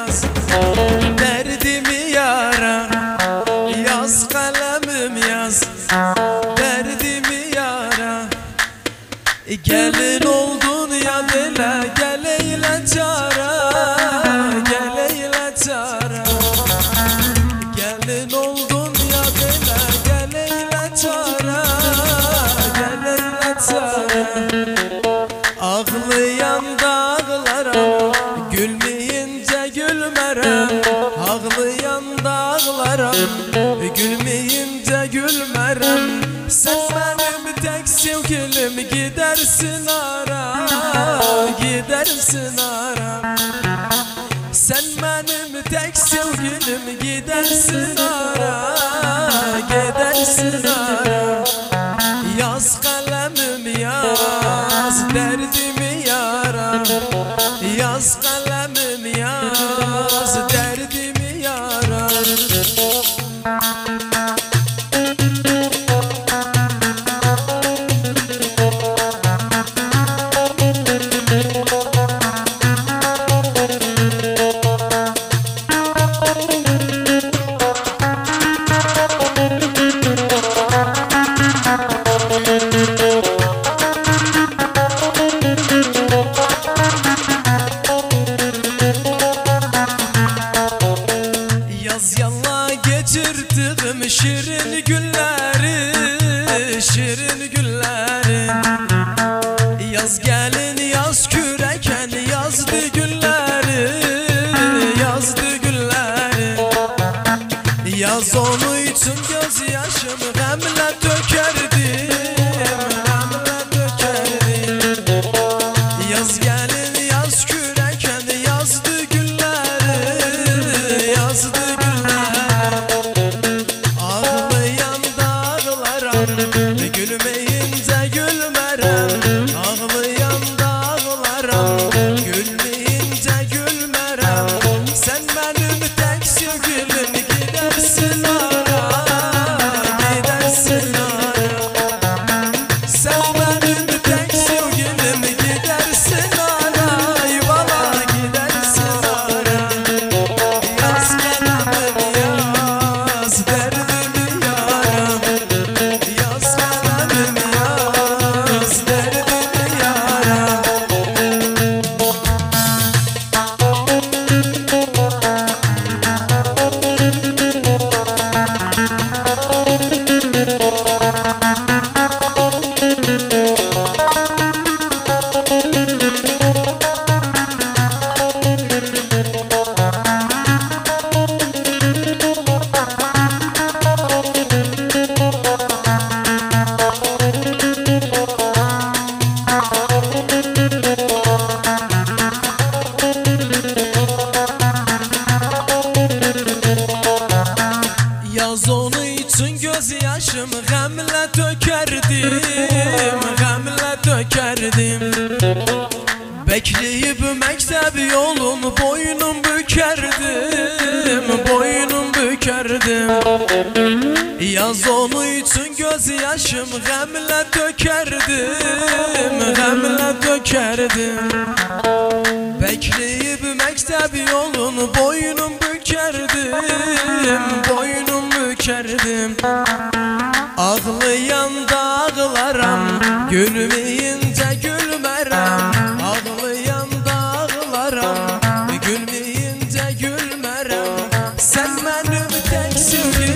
yaz Derdimi yara Yaz kalemim yaz. Derdimi yara. E, gelin oldun ya dile Gel eyle cara Gel eyle cara Gelin oldun ya dile Gel eyle cara Gel eyle cara gülmerem Ağlayan dağlara Gülmeyince gülmerem Sen benim tek sevgilim Gidersin ara Gidersin ara. Sen benim tek sevgilim Gidersin ara Gidersin ara. Yaz kalemim yaz derdimi yara Yaz kalemim geçirdim şirin günleri Şirin günleri. Yaz gelin yaz küreken yazdı günleri Yazdı günleri. Yaz onu için gözyaşım için gözyaşım Gamle dökerdim Gamle dökerdim Bekleyip mektep yolun Boynum bükerdim Boynum bükerdim. Yaz onu için gözyaşım Gamle dökerdim Gamle dökerdim Bekleyip mektep yolun boynum bükerdim Boynum düşerdim. Ağlayan dağlaram Gülmeyince gülmerem Ağlayan dağlaram Gülmeyince gülmerem Sen benim teksin